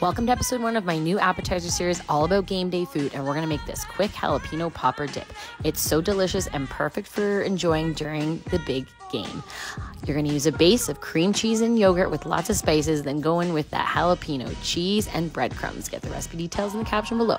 Welcome to episode one of my new appetizer series, all about game day food, and we're gonna make this quick jalapeno popper dip. It's so delicious and perfect for enjoying during the big game. You're gonna use a base of cream cheese and yogurt with lots of spices, then go in with that jalapeno cheese and breadcrumbs. Get the recipe details in the caption below.